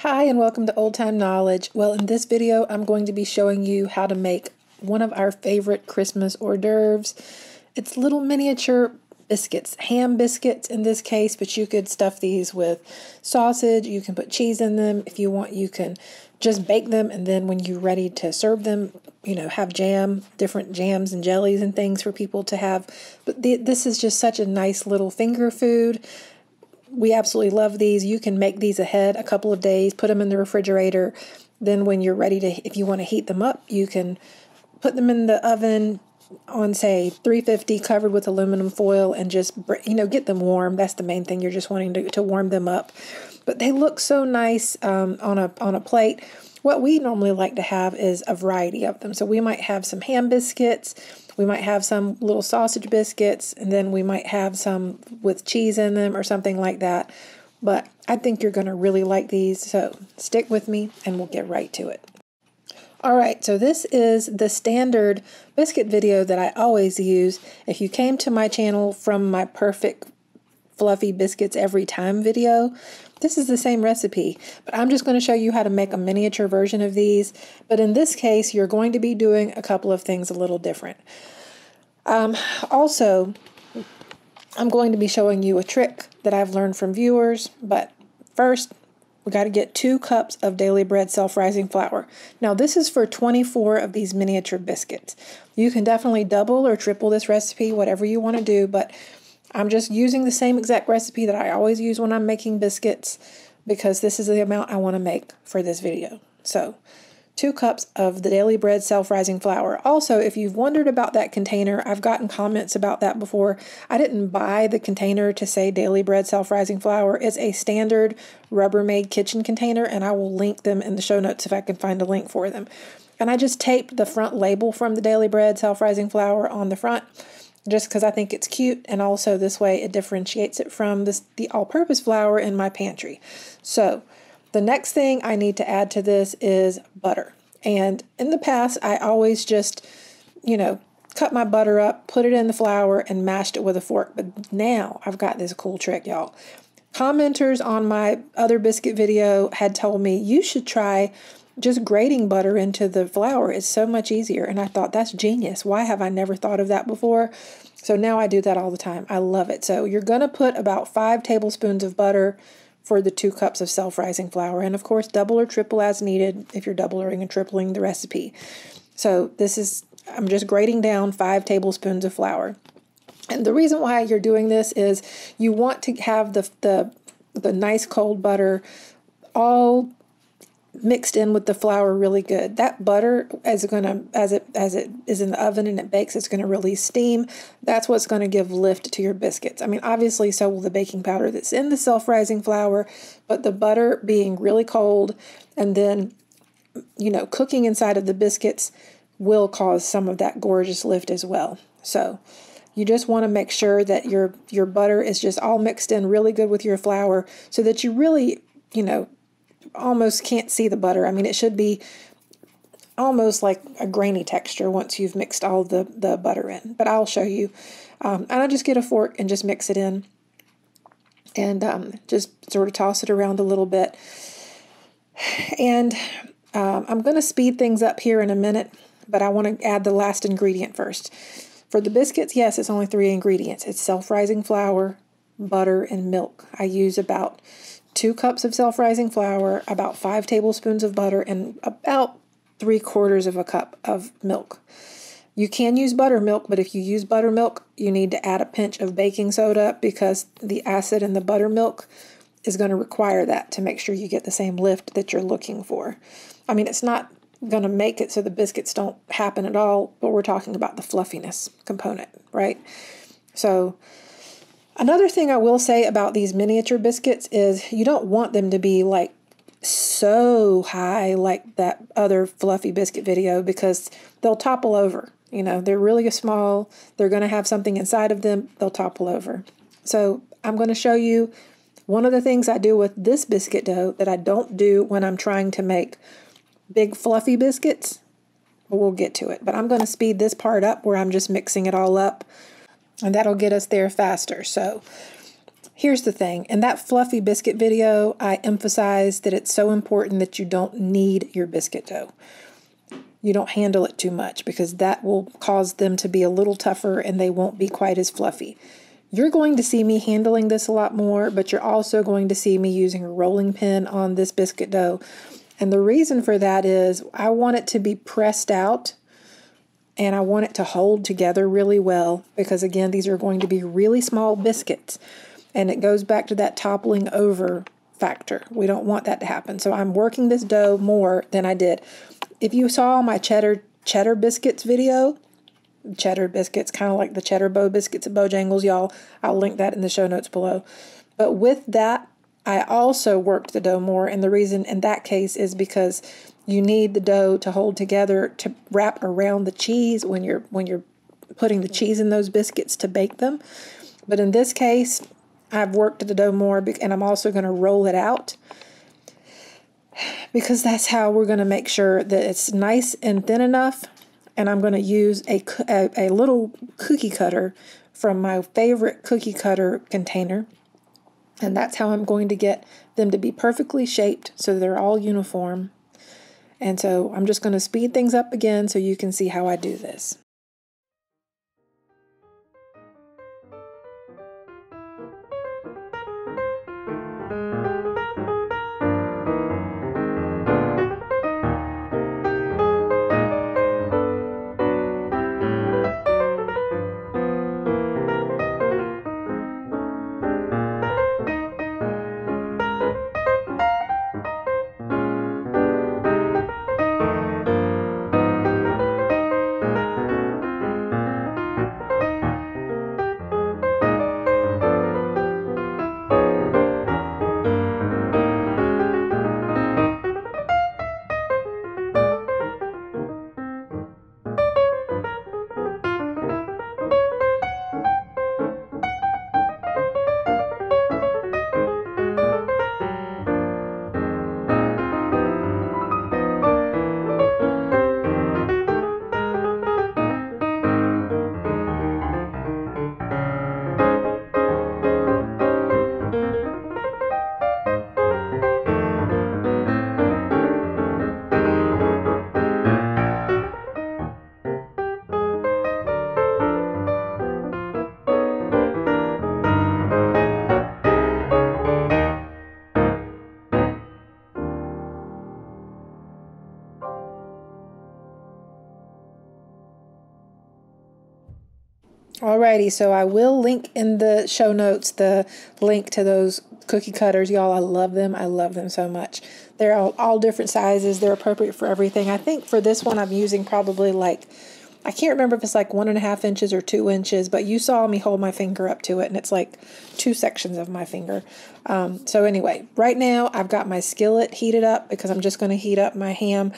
Hi and welcome to Old Time Knowledge. Well, in this video, I'm going to be showing you how to make one of our favorite Christmas hors d'oeuvres. It's little miniature biscuits, ham biscuits in this case, but you could stuff these with sausage. You can put cheese in them. If you want, you can just bake them and then when you're ready to serve them, you know, have jam, different jams and jellies and things for people to have. But the, this is just such a nice little finger food we absolutely love these. You can make these ahead a couple of days, put them in the refrigerator. Then, when you're ready to, if you want to heat them up, you can put them in the oven on, say, 350 covered with aluminum foil and just, you know, get them warm. That's the main thing. You're just wanting to, to warm them up. But they look so nice um, on, a, on a plate. What we normally like to have is a variety of them. So, we might have some ham biscuits we might have some little sausage biscuits, and then we might have some with cheese in them or something like that. But I think you're going to really like these, so stick with me and we'll get right to it. All right, so this is the standard biscuit video that I always use. If you came to my channel from my perfect fluffy biscuits every time video, this is the same recipe, but I'm just going to show you how to make a miniature version of these. But in this case, you're going to be doing a couple of things a little different. Um, also, I'm going to be showing you a trick that I've learned from viewers, but first, we got to get two cups of Daily Bread self-rising flour. Now this is for 24 of these miniature biscuits. You can definitely double or triple this recipe, whatever you want to do, but I'm just using the same exact recipe that I always use when I'm making biscuits because this is the amount I want to make for this video. So two cups of the Daily Bread self-rising flour. Also, if you've wondered about that container, I've gotten comments about that before. I didn't buy the container to say Daily Bread self-rising flour. It's a standard Rubbermaid kitchen container, and I will link them in the show notes if I can find a link for them. And I just taped the front label from the Daily Bread self-rising flour on the front just because I think it's cute and also this way it differentiates it from this, the all-purpose flour in my pantry. So the next thing I need to add to this is butter. And in the past, I always just, you know, cut my butter up, put it in the flour, and mashed it with a fork. But now I've got this cool trick, y'all. Commenters on my other biscuit video had told me you should try just grating butter into the flour is so much easier. And I thought, that's genius. Why have I never thought of that before? So now I do that all the time. I love it. So you're going to put about five tablespoons of butter for the two cups of self-rising flour. And of course, double or triple as needed if you're doubling and tripling the recipe. So this is, I'm just grating down five tablespoons of flour. And the reason why you're doing this is you want to have the, the, the nice cold butter all mixed in with the flour really good. That butter is going to as it as it is in the oven and it bakes, it's going to release steam. That's what's going to give lift to your biscuits. I mean, obviously so will the baking powder that's in the self-rising flour, but the butter being really cold and then you know, cooking inside of the biscuits will cause some of that gorgeous lift as well. So, you just want to make sure that your your butter is just all mixed in really good with your flour so that you really, you know, almost can't see the butter. I mean, it should be almost like a grainy texture once you've mixed all the, the butter in. But I'll show you. Um, and I just get a fork and just mix it in and um, just sort of toss it around a little bit. And um, I'm going to speed things up here in a minute, but I want to add the last ingredient first. For the biscuits, yes, it's only three ingredients. It's self-rising flour, butter, and milk. I use about two cups of self-rising flour, about five tablespoons of butter, and about three quarters of a cup of milk. You can use buttermilk, but if you use buttermilk, you need to add a pinch of baking soda because the acid in the buttermilk is going to require that to make sure you get the same lift that you're looking for. I mean, it's not going to make it so the biscuits don't happen at all, but we're talking about the fluffiness component, right? So Another thing I will say about these miniature biscuits is you don't want them to be like so high like that other fluffy biscuit video because they'll topple over. You know, they're really a small, they're going to have something inside of them, they'll topple over. So I'm going to show you one of the things I do with this biscuit dough that I don't do when I'm trying to make big fluffy biscuits. We'll get to it, but I'm going to speed this part up where I'm just mixing it all up and that'll get us there faster. So Here's the thing in that fluffy biscuit video, I emphasized that it's so important that you don't knead your biscuit dough. You don't handle it too much because that will cause them to be a little tougher and they won't be quite as fluffy. You're going to see me handling this a lot more, but you're also going to see me using a rolling pin on this biscuit dough. And the reason for that is I want it to be pressed out and I want it to hold together really well because, again, these are going to be really small biscuits. And it goes back to that toppling over factor. We don't want that to happen. So I'm working this dough more than I did. If you saw my cheddar cheddar biscuits video, cheddar biscuits, kind of like the Cheddar Bo biscuits at Bojangles, y'all, I'll link that in the show notes below. But with that, I also worked the dough more. And the reason in that case is because you need the dough to hold together to wrap around the cheese when you're when you're putting the cheese in those biscuits to bake them. But in this case, I've worked the dough more and I'm also going to roll it out because that's how we're going to make sure that it's nice and thin enough. And I'm going to use a, a, a little cookie cutter from my favorite cookie cutter container. And that's how I'm going to get them to be perfectly shaped so they're all uniform. And so I'm just going to speed things up again so you can see how I do this. Alrighty, so I will link in the show notes the link to those cookie cutters. Y'all, I love them. I love them so much. They're all, all different sizes. They're appropriate for everything. I think for this one, I'm using probably like, I can't remember if it's like one and a half inches or two inches, but you saw me hold my finger up to it, and it's like two sections of my finger. Um, so anyway, right now I've got my skillet heated up because I'm just going to heat up my ham.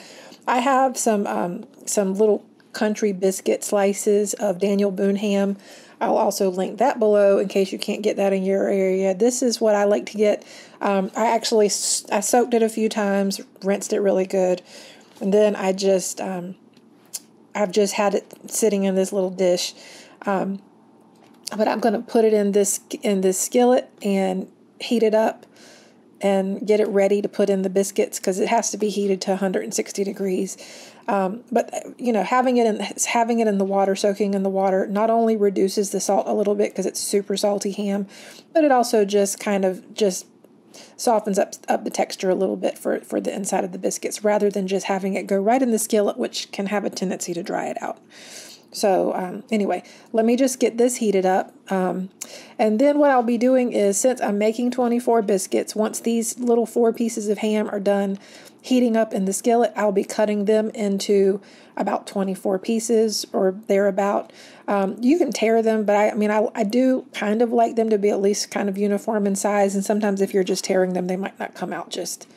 I have some um, some little country biscuit slices of Daniel Boone ham. I'll also link that below in case you can't get that in your area. This is what I like to get. Um, I actually I soaked it a few times, rinsed it really good, and then I just um, I've just had it sitting in this little dish. Um, but I'm going to put it in this in this skillet and heat it up and get it ready to put in the biscuits because it has to be heated to 160 degrees. Um, but you know, having it in having it in the water, soaking in the water, not only reduces the salt a little bit because it's super salty ham, but it also just kind of just softens up up the texture a little bit for for the inside of the biscuits rather than just having it go right in the skillet, which can have a tendency to dry it out. So um, anyway, let me just get this heated up. Um, and then what I'll be doing is, since I'm making 24 biscuits, once these little four pieces of ham are done heating up in the skillet, I'll be cutting them into about 24 pieces or thereabout. Um, you can tear them, but I, I mean, I, I do kind of like them to be at least kind of uniform in size. And sometimes if you're just tearing them, they might not come out just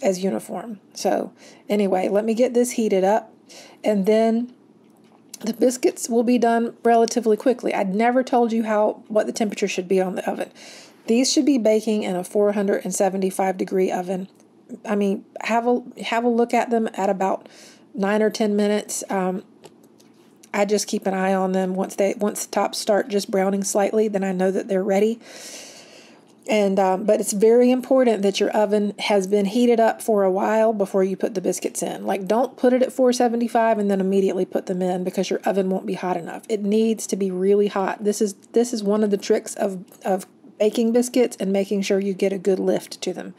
as uniform. So anyway, let me get this heated up. And then the biscuits will be done relatively quickly. I'd never told you how what the temperature should be on the oven. These should be baking in a 475 degree oven. I mean, have a have a look at them at about nine or ten minutes. Um, I just keep an eye on them once they once the tops start just browning slightly, then I know that they're ready. And um, but it's very important that your oven has been heated up for a while before you put the biscuits in. Like don't put it at 475 and then immediately put them in because your oven won't be hot enough. It needs to be really hot. This is this is one of the tricks of of baking biscuits and making sure you get a good lift to them.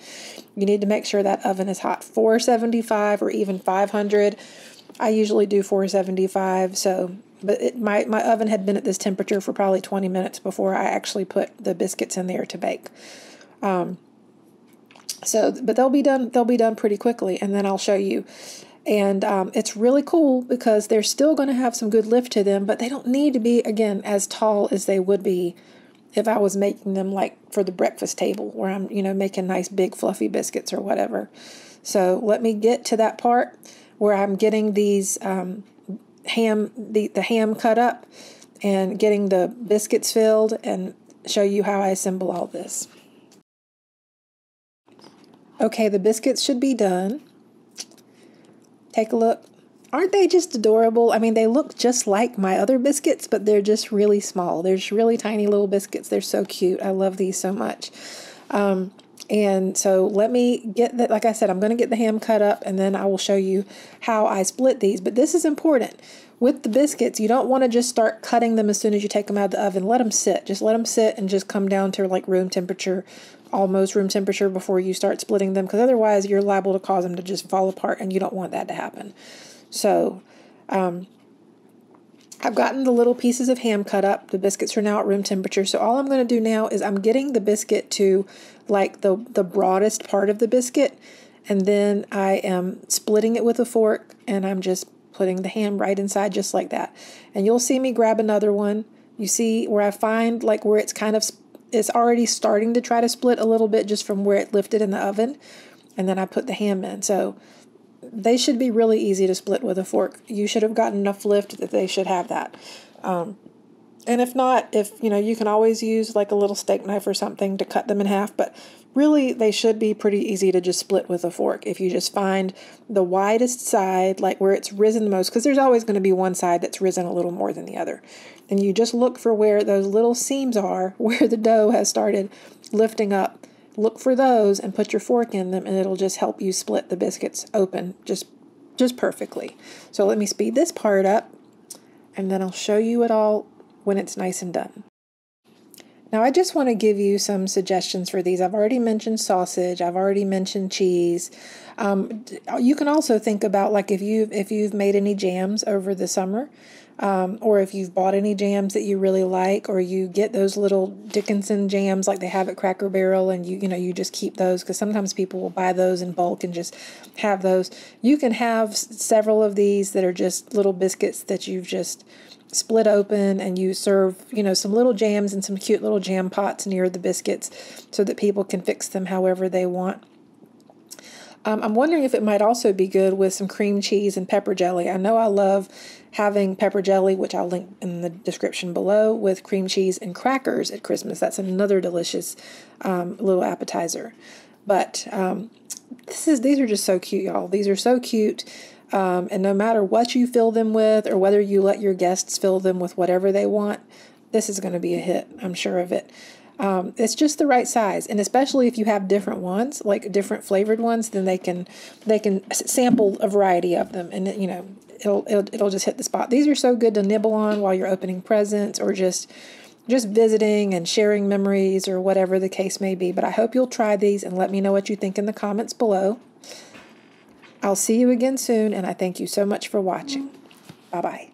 You need to make sure that oven is hot. 475 or even 500. I usually do 475, so but it, my, my oven had been at this temperature for probably 20 minutes before I actually put the biscuits in there to bake. Um, so, but they'll be done. They'll be done pretty quickly, and then I'll show you. And um, it's really cool because they're still going to have some good lift to them, but they don't need to be again as tall as they would be if I was making them like for the breakfast table, where I'm you know making nice big fluffy biscuits or whatever. So let me get to that part where I'm getting these um, ham the, the ham cut up and getting the biscuits filled and show you how I assemble all this. Okay, the biscuits should be done. Take a look. Aren't they just adorable? I mean, they look just like my other biscuits, but they're just really small. They're just really tiny little biscuits. They're so cute. I love these so much. Um, and so let me get that, like I said, I'm going to get the ham cut up and then I will show you how I split these. But this is important. With the biscuits, you don't want to just start cutting them as soon as you take them out of the oven. Let them sit. Just let them sit and just come down to like room temperature, almost room temperature before you start splitting them because otherwise you're liable to cause them to just fall apart and you don't want that to happen. So, um, I've gotten the little pieces of ham cut up. The biscuits are now at room temperature. So all I'm going to do now is I'm getting the biscuit to like the, the broadest part of the biscuit. And then I am splitting it with a fork and I'm just putting the ham right inside just like that. And you'll see me grab another one. You see where I find like where it's kind of, it's already starting to try to split a little bit just from where it lifted in the oven. And then I put the ham in. So they should be really easy to split with a fork. You should have gotten enough lift that they should have that. Um, and if not, if you know, you can always use like a little steak knife or something to cut them in half, but really they should be pretty easy to just split with a fork if you just find the widest side, like where it's risen the most, because there's always going to be one side that's risen a little more than the other. And you just look for where those little seams are, where the dough has started lifting up look for those and put your fork in them and it'll just help you split the biscuits open just just perfectly. So let me speed this part up and then I'll show you it all when it's nice and done. Now I just want to give you some suggestions for these. I've already mentioned sausage. I've already mentioned cheese. Um, you can also think about like if you've if you've made any jams over the summer, um, or if you've bought any jams that you really like, or you get those little Dickinson jams like they have at Cracker Barrel, and you you know you just keep those because sometimes people will buy those in bulk and just have those. You can have several of these that are just little biscuits that you've just split open and you serve you know some little jams and some cute little jam pots near the biscuits so that people can fix them however they want um, I'm wondering if it might also be good with some cream cheese and pepper jelly. I know I love having pepper jelly, which I'll link in the description below, with cream cheese and crackers at Christmas. That's another delicious um, little appetizer. But um, this is these are just so cute, y'all. These are so cute. Um, and no matter what you fill them with, or whether you let your guests fill them with whatever they want, this is going to be a hit. I'm sure of it. Um, it's just the right size, and especially if you have different ones, like different flavored ones, then they can they can sample a variety of them, and you know it'll it'll, it'll just hit the spot. These are so good to nibble on while you're opening presents or just just visiting and sharing memories or whatever the case may be. But I hope you'll try these and let me know what you think in the comments below. I'll see you again soon, and I thank you so much for watching. Bye bye.